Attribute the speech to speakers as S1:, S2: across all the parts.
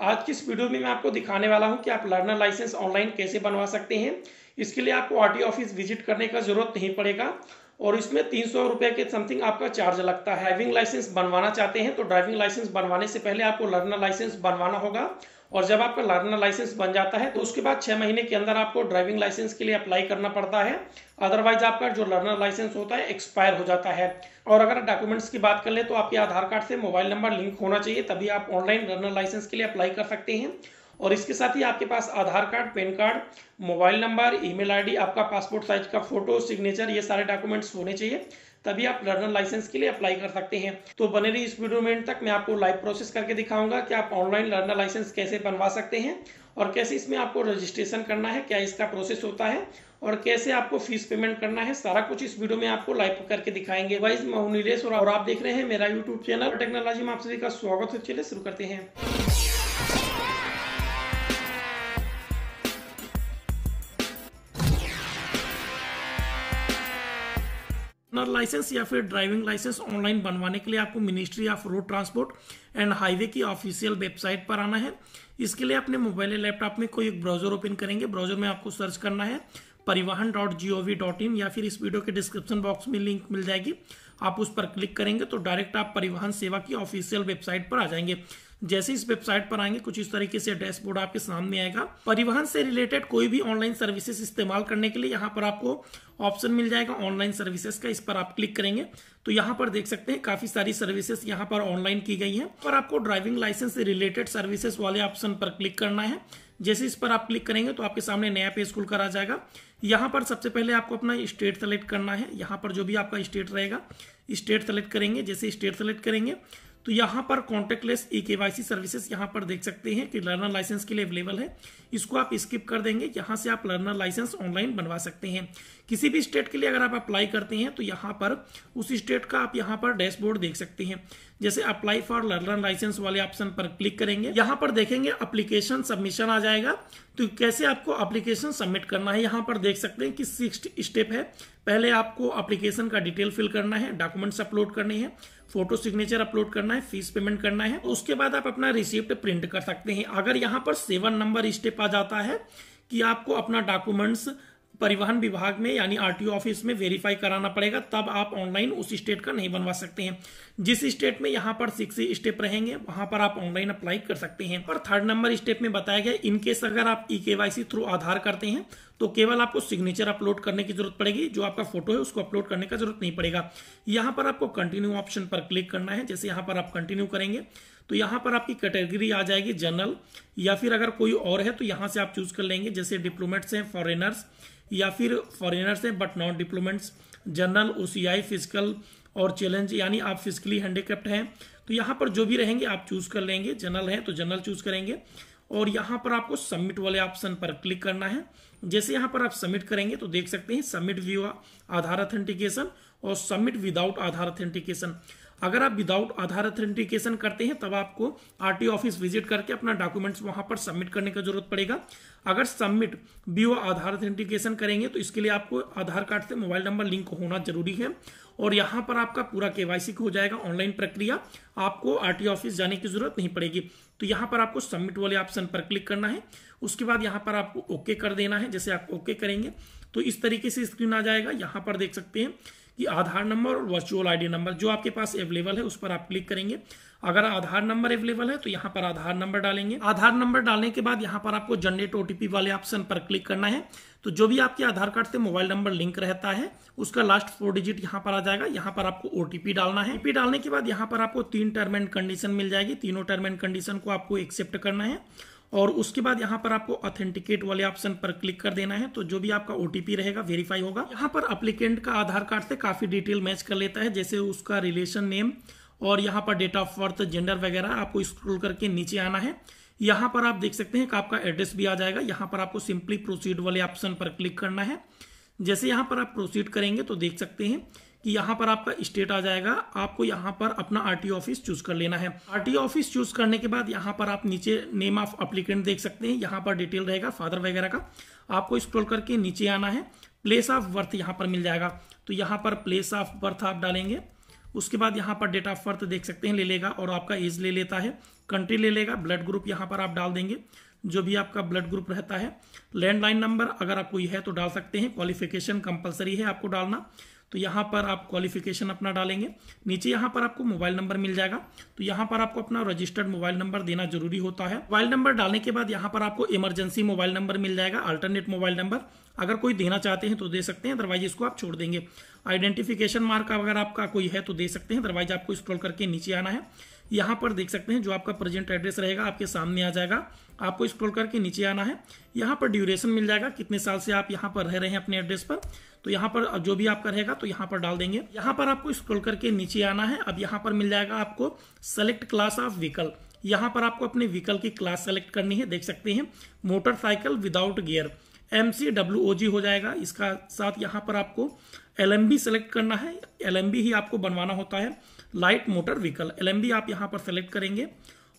S1: आज की इस वीडियो में मैं आपको दिखाने वाला हूँ कि आप लर्नर लाइसेंस ऑनलाइन कैसे बनवा सकते हैं। इसके लिए आपको आरटीओ ऑफ़िस विज़िट करने का ज़रूरत नहीं पड़ेगा और इसमें तीन सौ के समथिंग आपका चार्ज लगता है। ड्राइविंग लाइसेंस बनवाना चाहते हैं तो ड्राइविंग लाइसेंस बनवाने से पहले आपको लर्नर लाइसेंस बनवाना होगा। और जब आपका लर्नर लाइसेंस बन जाता है तो उसके बाद छः महीने के अंदर आपको ड्राइविंग लाइसेंस के लिए अप्लाई करना पड़ता है। अदरवाइज़ आपका जो लर्नर लाइसेंस होता है, एक्सपायर हो जाता है। और अगर डॉक्यूमेंट्स की बात कर ले तो आपके आधार कार्ड से मोबाइल नंबर लिंक होना चाहिए, तभी आप ऑनलाइन लर्नर लाइसेंस के लिए अप्लाई कर सकते हैं। और इसके साथ ही आपके पास Aadhaar card, PAN card, mobile number, email ID, आपका पासपोर्ट साइज़ का फ़ोटो, सिग्नेचर, ये सारे डॉक्यूमेंट्स होने चाहिए। तभी आप लर्नर लाइसेंस के लिए अप्लाई कर सकते हैं। तो बने रही इस वीडियो में तक। मैं आपको लाइव प्रोसेस करके दिखाऊँगा कि आप ऑनलाइन लर्नर लाइसेंस कैसे बनवा सकते हैं और कैसे इसमें आपको रजिस्ट्रेशन करना है, क्या इसका प्रोसेस होता है और कैसे आपको फ़ीस पेमेंट करना है। सारा कुछ इस वीडियो में आपको लाइव करके दिखाएँगे। वाइज मैं नीलेश और आप देख रहे हैं मेरा यूट्यूब चैनल टेक्नोलॉजी में आप सभी का स्वागत है। चलिए शुरू करते हैं। लाइसेंस या फिर ड्राइविंग लाइसेंस ऑनलाइन बनवाने के लिए आपको ministry of road transport and highway की ऑफिशियल वेबसाइट पर आना है। इसके लिए अपने मोबाइल या लैपटॉप में कोई एक ब्राउज़र ओपन करेंगे। ब्राउज़र में आपको सर्च करना है Parivahan dot G O V dot in या फिर इस वीडियो के डिस्क्रिप्शन बॉक्स में लिंक मिल जाएगी। आप उस पर क्लिक करेंगे तो डायरेक्ट आप परिवहन सेवा की ऑफिशियल वेबसाइट पर आ जाएँगे। जैसे इस वेबसाइट पर आएँगे, कुछ इस तरीके से डैशबोर्ड आपके सामने आएगा। परिवहन से रिलेटेड कोई भी ऑनलाइन सर्विसेज़ इस्तेमाल करने के लिए यहाँ पर आपको ऑप्शन मिल जाएगा ऑनलाइन सर्विसेज़ का, इस पर आप क्लिक करेंगे। तो यहाँ पर देख सकते हैं, काफ़ी सारी सर्विसेज़ यहाँ पर ऑनलाइन की गई हैं। पर आपको ड्राइविंग लाइसेंस से रिलेटेड सर्विसेज़ वाले ऑप्शन पर क्लिक करना है। जैसे इस पर आप क्लिक करेंगे तो आपके सामने नया पेज खुलकर आ जाएगा। यहाँ पर सबसे पहले आपको अपना स्टेट सेलेक्ट करना है। यहाँ पर जो भी आपका स्टेट रहेगा, स्टेट सेलेक्ट करेंगे। जैसे स्टेट सेलेक्ट करेंगे तो यहाँ पर कॉन्टेक्टलेस ई के वाई सी सर्विसेज़ यहाँ पर देख सकते हैं कि लर्नर लाइसेंस के लिए अवेलेबल है। इसको आप स्किप कर देंगे, यहाँ से आप लर्नर लाइसेंस ऑनलाइन बनवा सकते हैं। किसी भी स्टेट के लिए अगर आप अप्लाई करते हैं तो यहाँ पर उस स्टेट का आप यहाँ पर डैशबोर्ड देख सकते हैं। जैसे अप्लाई फॉर लर्नर लाइसेंस वाले ऑप्शन पर क्लिक करेंगे, यहाँ पर देखेंगे अप्लीकेशन सबमिशन आ जाएगा। तो कैसे आपको अप्लीकेशन सबमिट करना है, यहाँ पर देख सकते हैं कि सिक्स स्टेप है। पहले आपको अप्लीकेशन का डिटेल फिल करना है डॉक्यूमेंट्स अपलोड करने हैं फ़ोटो सिग्नेचर अपलोड करना है फ़ीस पेमेंट करना है, उसके बाद आप अपना रिसिप्ट प्रिंट कर सकते हैं। अगर यहाँ पर सेवन नंबर स्टेप आ जाता है कि आपको अपना डॉक्यूमेंट्स परिवहन विभाग में यानी आरटीओ ऑफ़िस में वेरीफाई कराना पड़ेगा, तब आप ऑनलाइन उस स्टेट का नहीं बनवा सकते हैं। जिस स्टेट में यहाँ पर सिक्स स्टेप रहेंगे, वहाँ पर आप ऑनलाइन अप्लाई कर सकते हैं। और थर्ड नंबर स्टेप में बताया गया इनकेस अगर आप ई के थ्रू आधार करते हैं तो केवल आपको सिग्नेचर अपलोड करने की ज़रूरत पड़ेगी। जो आपका फ़ोटो है, उसको अपलोड करने का ज़रूरत नहीं पड़ेगा। यहाँ पर आपको कंटिन्यू ऑप्शन पर क्लिक करना है। जैसे यहाँ पर आप कंटिन्यू करेंगे तो यहाँ पर आपकी कैटेगरी आ जाएगी जनरल या फिर अगर कोई और है तो यहाँ से आप चूज़ कर लेंगे। जैसे डिप्लोमेट्स हैं फॉरेनर्स या फिर फॉरेनर्स हैं but not diplomats general OCI physical और चैलेंज यानी आप फिजिकली हैंडीकेप्ट हैं तो यहाँ पर जो भी रहेंगे, आप चूज़ कर लेंगे। जनरल है तो जनरल चूज़ करेंगे। और यहाँ पर आपको सबमिट वाले ऑप्शन पर क्लिक करना है। जैसे यहाँ पर आप सबमिट करेंगे तो देख सकते हैं सबमिट व्यू आधार ऑथेंटिकेशन और सबमिट विदाउट आधार अथेंटिकेशन अगर आप विदाउट आधार अथेंटिकेशन करते हैं, तब आपको आरटी ऑफ़िस विज़िट करके अपना डॉक्यूमेंट्स वहाँ पर सबमिट करने का ज़रूरत पड़ेगा। अगर सबमिट बीओ आधार अथेंटिकेशन करेंगे तो इसके लिए आपको आधार कार्ड से मोबाइल नंबर लिंक होना ज़रूरी है। और यहाँ पर आपका पूरा केवाईसी हो जाएगा ऑनलाइन प्रक्रिया। आपको आरटी ऑफ़िस जाने की ज़रूरत नहीं पड़ेगी। तो यहाँ पर आपको सबमिट वाले ऑप्शन पर क्लिक करना है। उसके बाद यहाँ पर आपको ओके कर देना है, जैसे आप ओके करेंगे। तो इस तरीके से स्क्रीन आ जाएगा। यहाँ पर देख सकते हैं कि आधार नंबर और वर्चुअल आईडी नंबर जो आपके पास अवेलेबल है, उस पर आप क्लिक करेंगे। अगर आधार नंबर अवेलेबल है तो यहाँ पर आधार नंबर डालेंगे। आधार नंबर डालने के बाद यहाँ पर आपको जनरेट ओटीपी वाले ऑप्शन पर क्लिक करना है। तो जो भी आपके आधार कार्ड से मोबाइल नंबर लिंक रहता है, उसका लास्ट फोर डिजिट यहाँ पर आ जाएगा। यहाँ पर आपको ओटीपी डालना है। ओटीपी डालने के बाद यहाँ पर आपको तीन टर्म एंड कंडीशन मिल जाएगी। तीनों टर्म एंड कंडीशन को आपको एक्सेप्ट करना है। और उसके बाद यहाँ पर आपको ऑथेंटिकेट वाले ऑप्शन पर क्लिक कर देना है तो जो भी आपका ओटीपी रहेगा वेरीफाई होगा। यहाँ पर अप्लीकेंट का आधार कार्ड से काफ़ी डिटेल मैच कर लेता है, जैसे उसका रिलेशन नेम और यहाँ पर डेट ऑफ़ बर्थ जेंडर वगैरह, आपको स्क्रोल करके नीचे आना है। यहाँ पर आप देख सकते हैं कि आपका एड्रेस भी आ जाएगा। यहाँ पर आपको सिंपली प्रोसीड वाले ऑप्शन पर क्लिक करना है। जैसे यहाँ पर आप प्रोसीड करेंगे तो देख सकते हैं कि यहाँ पर आपका स्टेट आ जाएगा, आपको यहाँ पर अपना आरटीओ ऑफ़िस चूज़ कर लेना है। आरटीओ ऑफ़िस चूज़ करने के बाद यहाँ पर आप नीचे नेम ऑफ़ अप्लीकेंट देख सकते हैं, यहाँ पर डिटेल रहेगा फादर वगैरह का। आपको स्क्रॉल करके नीचे आना है प्लेस ऑफ़ बर्थ यहाँ पर मिल जाएगा। तो यहाँ पर प्लेस ऑफ़ बर्थ आप डालेंगे, उसके बाद यहाँ पर डेट ऑफ़ बर्थ देख सकते हैं, ले लेगा और आपका एज ले लेता है। कंट्री ले लेगा ब्लड ग्रुप यहाँ पर आप डाल देंगे, जो भी आपका ब्लड ग्रुप रहता है। लैंडलाइन नंबर अगर आप कोई है तो डाल सकते हैं क्वालिफिकेशन कंपलसरी है आपको डालना। तो यहाँ पर आप क्वालिफिकेशन अपना डालेंगे। नीचे यहाँ पर आपको मोबाइल नंबर मिल जाएगा। तो यहाँ पर आपको अपना रजिस्टर्ड मोबाइल नंबर देना ज़रूरी होता है। मोबाइल नंबर डालने के बाद यहाँ पर आपको इमरजेंसी मोबाइल नंबर मिल जाएगा अल्टरनेट मोबाइल नंबर अगर कोई देना चाहते हैं तो दे सकते हैं अदरवाइज़ इसको आप छोड़ देंगे। आइडेंटिफिकेशन मार्क अगर आपका कोई है तो दे सकते हैं अदरवाइज़ आपको स्क्रॉल करके नीचे आना है। यहाँ पर देख सकते हैं जो आपका प्रेजेंट एड्रेस रहेगा, आपके सामने आ जाएगा। आपको स्क्रॉल करके नीचे आना है। यहाँ पर ड्यूरेशन मिल जाएगा, कितने साल से आप यहाँ पर रह रहे हैं अपने एड्रेस पर। तो यहाँ पर जो भी आपका रहेगा तो यहाँ पर डाल देंगे। यहाँ पर आपको स्क्रॉल करके नीचे आना है। अब यहाँ पर मिल जाएगा आपको सेलेक्ट क्लास ऑफ़ व्हीकल। यहाँ पर आपको अपने व्हीकल की क्लास सेलेक्ट करनी है, देख सकते हैं। Motorcycle without gear. M C W O G हो जाएगा। इसका साथ यहाँ पर आपको एल एम बी सेलेक्ट करना है। एल एम बी ही आपको बनवाना होता है। Light motor vehicle L B आप यहाँ पर सेलेक्ट करेंगे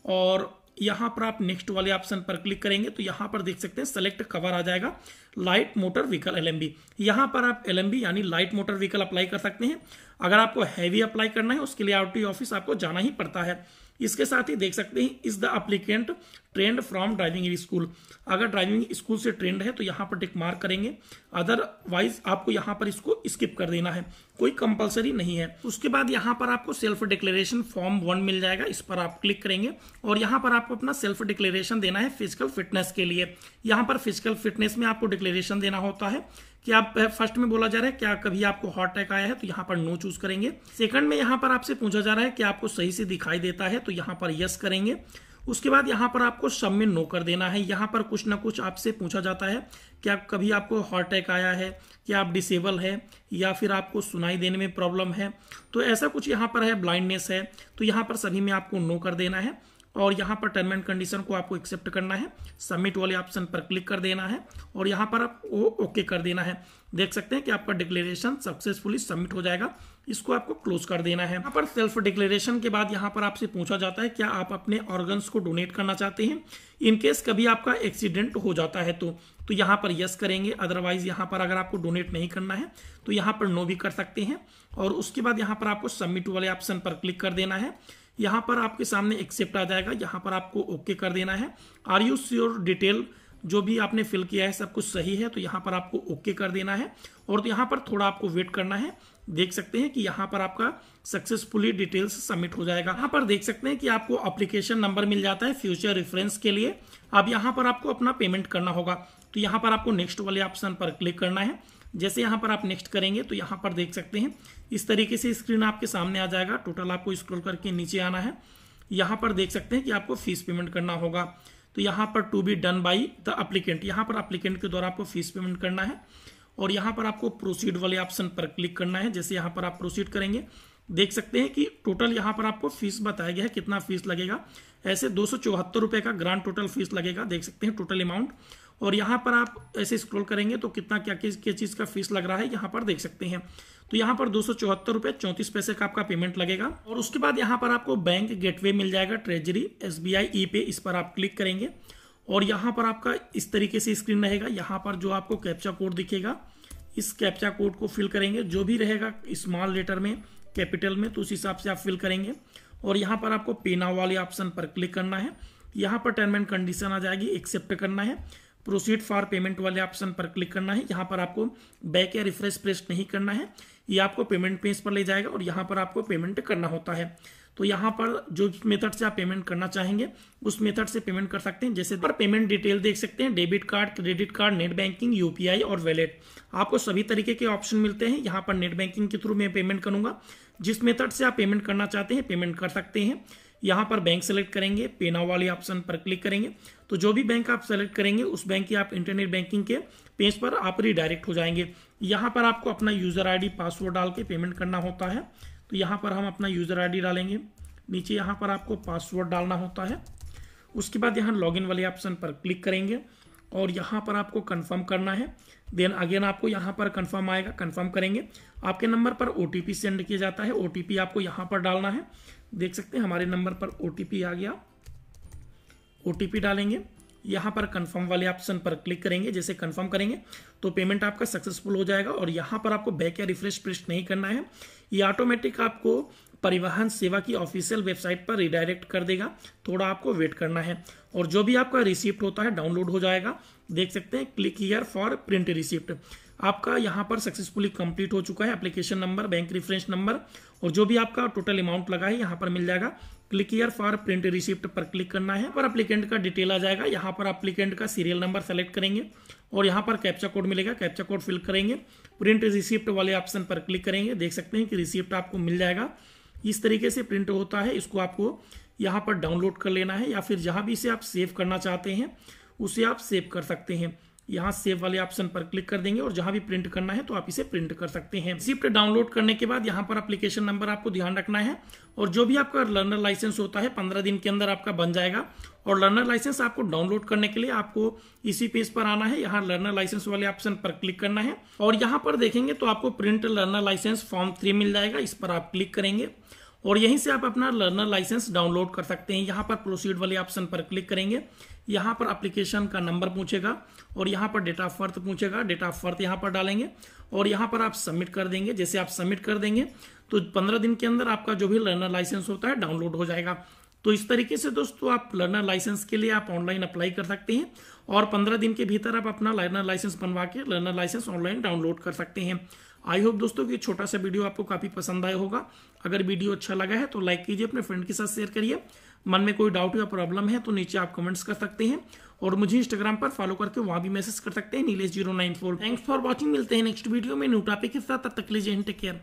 S1: और यहाँ पर आप नेक्स्ट वाले ऑप्शन पर क्लिक करेंगे तो यहाँ पर देख सकते हैं सेलेक्ट कवर आ जाएगा लाइट मोटर व्हीकल एलएमबी यहाँ पर आप एलएमबी यानी लाइट मोटर व्हीकल अप्लाई कर सकते हैं। अगर आपको हैवी अप्लाई करना है, उसके लिए आर ऑफ़िस आपको जाना ही पड़ता है। इसके साथ ही देख सकते हैं is the applicant trained from driving school अगर ड्राइविंग स्कूल से ट्रेंड है तो यहाँ पर टिक मार्क करेंगे। अदरवाइज़ आपको यहाँ पर इसको स्किप कर देना है। कोई कंपलसरी नहीं है। उसके बाद यहाँ पर आपको सेल्फ डिक्लेरेशन फॉर्म वन मिल जाएगा। इस पर आप क्लिक करेंगे और यहाँ पर आपको अपना सेल्फ डिक्लेरेशन देना है फ़िज़िकल फिटनेस के लिए। यहाँ पर फ़िज़िकल फिटनेस में आपको डिक्लेरेशन देना होता है। कि आप फ़र्स्ट में बोला जा रहा है, क्या कभी आपको हार्ट अटैक आया है तो यहाँ पर नो चूज़ करेंगे। सेकंड में यहाँ पर आपसे पूछा जा रहा है कि आपको सही से दिखाई देता है तो यहाँ पर यस करेंगे। उसके बाद यहाँ पर आपको सब में नो कर देना है। यहाँ पर कुछ ना कुछ आपसे पूछा जाता है, क्या कभी आपको हार्ट अटैक आया है, क्या आप डिसेबल है, या फिर आपको सुनाई देने में प्रॉब्लम है। तो ऐसा कुछ यहाँ पर है ब्लाइंडनेस है। तो यहाँ पर सभी में आपको नो कर देना है। और यहाँ पर टर्म एंड कंडीशन को आपको एक्सेप्ट करना है। सबमिट वाले ऑप्शन पर क्लिक कर देना है और यहाँ पर आप वो ओके कर देना है। देख सकते हैं कि आपका डिक्लेरेशन सक्सेसफुली सबमिट हो जाएगा। इसको आपको क्लोज कर देना है। यहाँ पर सेल्फ डिक्लेरेशन के बाद यहाँ पर आपसे पूछा जाता है, क्या आप अपने ऑर्गन्स को डोनेट करना चाहते हैं? इनकेस कभी आपका एक्सीडेंट हो जाता है तो तो यहाँ पर यस करेंगे। अदरवाइज़ यहाँ पर अगर आपको डोनेट नहीं करना है तो यहाँ पर नो भी कर सकते हैं। और उसके बाद यहाँ पर आपको सबमिट वाले ऑप्शन पर क्लिक कर देना है। यहाँ पर आपके सामने एक्सेप्ट आ जाएगा। यहाँ पर आपको ओके कर देना है। आर यू श्योर डिटेल जो भी आपने फिल किया है, सब कुछ सही है तो यहाँ पर आपको ओके कर देना है। और यहाँ पर थोड़ा आपको वेट करना है। देख सकते हैं कि यहाँ पर आपका सक्सेसफुली डिटेल्स सबमिट हो जाएगा। यहाँ पर देख सकते हैं कि आपको अप्लीकेशन नंबर मिल जाता है फ्यूचर रेफरेंस के लिए। अब यहाँ पर आपको अपना पेमेंट करना होगा। तो यहाँ पर आपको नेक्स्ट वाले ऑप्शन पर क्लिक करना है। जैसे यहाँ पर आप नेक्स्ट करेंगे तो यहाँ पर देख सकते हैं। इस तरीके से स्क्रीन आपके सामने आ जाएगा। टोटल आपको स्क्रॉल करके नीचे आना है। यहाँ पर देख सकते हैं कि आपको फ़ीस पेमेंट करना होगा। तो यहाँ पर to be done by the applicant यहाँ पर अप्लीकेंट के द्वारा आपको फ़ीस पेमेंट करना है। और यहाँ पर आपको प्रोसीड वाले ऑप्शन पर क्लिक करना है। जैसे यहाँ पर आप प्रोसीड करेंगे, देख सकते हैं कि टोटल यहाँ पर आपको फ़ीस बताया गया है, कितना फ़ीस लगेगा। ऐसे दो सौ का ग्रांड टोटल फ़ीस लगेगा। देख सकते हैं टोटल अमाउंट और यहाँ पर आप ऐसे स्क्रॉल करेंगे तो कितना, क्या, किस किस चीज़ का फ़ीस लग रहा है, यहाँ पर देख सकते हैं। तो यहाँ पर दो सौ चौहत्तर रुपये चौंतीस पैसे का आपका पेमेंट लगेगा। और उसके बाद यहाँ पर आपको बैंक गेटवे मिल जाएगा treasury S B I e pay इस पर आप क्लिक करेंगे। और यहाँ पर आपका इस तरीके से स्क्रीन रहेगा। यहाँ पर जो आपको कैप्चा कोड दिखेगा, इस कैप्चा कोड को फिल करेंगे। जो भी रहेगा स्मॉल लेटर में कैपिटल में तो उस हिसाब से आप फिल करेंगे। और यहाँ पर आपको पेना वाले ऑप्शन पर क्लिक करना है। यहाँ पर टर्म एंड कंडीशन आ जाएगी एक्सेप्ट करना है। प्रोसीड फॉर पेमेंट वाले ऑप्शन पर क्लिक करना है। यहाँ पर आपको बैक या रिफ्रेश प्रेस नहीं करना है। ये आपको पेमेंट पेज पर ले जाएगा और यहाँ पर आपको पेमेंट करना होता है। तो यहाँ पर जो मेथड से आप पेमेंट करना चाहेंगे, उस मेथड से पेमेंट कर सकते हैं। जैसे पर पेमेंट डिटेल देख सकते हैं। Debit card credit card net banking UPI और वैलेट आपको सभी तरीके के ऑप्शन मिलते हैं। यहाँ पर नेट बैंकिंग के थ्रू मैं पेमेंट करूँगा। जिस मेथड से आप पेमेंट करना चाहते हैं पेमेंट कर सकते हैं। यहाँ पर बैंक सेलेक्ट करेंगे पेना वाले ऑप्शन पर क्लिक करेंगे। तो जो भी बैंक आप सेलेक्ट करेंगे, उस बैंक की आप इंटरनेट बैंकिंग के पेज पर आप रिडायरेक्ट हो जाएँगे। यहाँ पर आपको अपना यूज़र आईडी पासवर्ड डाल के पेमेंट करना होता है। तो यहाँ पर हम अपना यूज़र आईडी डालेंगे। नीचे यहाँ पर आपको पासवर्ड डालना होता है। उसके बाद यहाँ लॉगिन वाले ऑप्शन पर क्लिक करेंगे और यहाँ पर आपको कंफर्म करना है। देन अगेन आपको यहाँ पर कंफर्म आएगा कंफर्म करेंगे। आपके नंबर पर ओटीपी सेंड किया जाता है। ओ आपको यहाँ पर डालना है। देख सकते हैं, हमारे नंबर पर ओ आ गया। ओ डालेंगे। यहाँ पर कंफर्म वाले ऑप्शन पर क्लिक करेंगे, जैसे कंफर्म करेंगे तो पेमेंट आपका सक्सेसफुल हो जाएगा और यहाँ पर आपको बैक या रिफ्रेश प्रेस नहीं करना है। ये ऑटोमेटिक आपको परिवहन सेवा की ऑफिशियल वेबसाइट पर रिडायरेक्ट कर देगा। थोड़ा आपको वेट करना है और जो भी आपका रिसिप्ट होता है डाउनलोड हो जाएगा। देख सकते हैं click here for print receipt आपका यहाँ पर सक्सेसफुली कंप्लीट हो चुका है application number bank reference number और जो भी आपका टोटल अमाउंट लगा है, यहाँ पर मिल जाएगा। Click here for print receipt पर क्लिक करना है। पर अप्लीकेंट का डिटेल आ जाएगा। यहाँ पर अप्लीकेंट का सीरियल नंबर सेलेक्ट करेंगे। और यहाँ पर कैप्चा कोड मिलेगा। कैप्चा कोड फिल करेंगे। प्रिंट रिसिप्ट वाले ऑप्शन पर क्लिक करेंगे। देख सकते हैं कि रिसिप्ट आपको मिल जाएगा। इस तरीके से प्रिंट होता है। इसको आपको यहाँ पर डाउनलोड कर लेना है। या फिर जहाँ भी इसे आप सेव करना चाहते हैं, उसे आप सेव कर सकते हैं। यहाँ सेव वाले ऑप्शन पर क्लिक कर देंगे और जहाँ भी प्रिंट करना है तो आप इसे प्रिंट कर सकते हैं। रिसिप्ट डाउनलोड करने के बाद यहाँ पर एप्लीकेशन नंबर आपको ध्यान रखना है और जो भी आपका लर्नर लाइसेंस होता है, पंद्रह दिन के अंदर आपका बन जाएगा। और लर्नर लाइसेंस आपको डाउनलोड करने के लिए आपको इसी पेज पर आना है। यहाँ लर्नर लाइसेंस वाले ऑप्शन पर क्लिक करना है। और यहाँ पर देखेंगे तो आपको print learner licence form three मिल जाएगा। इस पर आप क्लिक करेंगे। और यहीं से आप अपना लर्नर लाइसेंस डाउनलोड कर सकते हैं। यहाँ पर प्रोसीड वाले ऑप्शन पर क्लिक करेंगे। यहाँ पर एप्लीकेशन का नंबर पूछेगा और यहाँ पर डेट ऑफ़ बर्थ पूछेगा। डेट ऑफ़ बर्थ यहाँ पर डालेंगे और यहाँ पर आप सबमिट कर देंगे। जैसे आप सबमिट कर देंगे तो पंद्रह दिन के अंदर आपका जो भी लर्नर लाइसेंस होता है डाउनलोड हो जाएगा। तो इस तरीके से दोस्तों आप लर्नर लाइसेंस के लिए आप ऑनलाइन अप्लाई कर सकते हैं और पंद्रह दिन के भीतर आप अपना लर्नर लाइसेंस बनवा के लर्नर लाइसेंस ऑनलाइन डाउनलोड कर सकते हैं। आई होप दोस्तों कि छोटा सा वीडियो आपको काफ़ी पसंद आया होगा। अगर वीडियो अच्छा लगा है तो लाइक कीजिए, अपने फ्रेंड के साथ शेयर करिए। मन में कोई डाउट या प्रॉब्लम है तो नीचे आप कमेंट्स कर सकते हैं और मुझे इंस्टाग्राम पर फॉलो करके वहाँ भी मैसेज कर सकते हैं। Nilesh zero nine four thanks for watching मिलते हैं नेक्स्ट वीडियो में। न्यू टॉपिक के साथ। तब तक लीजिए टेक केयर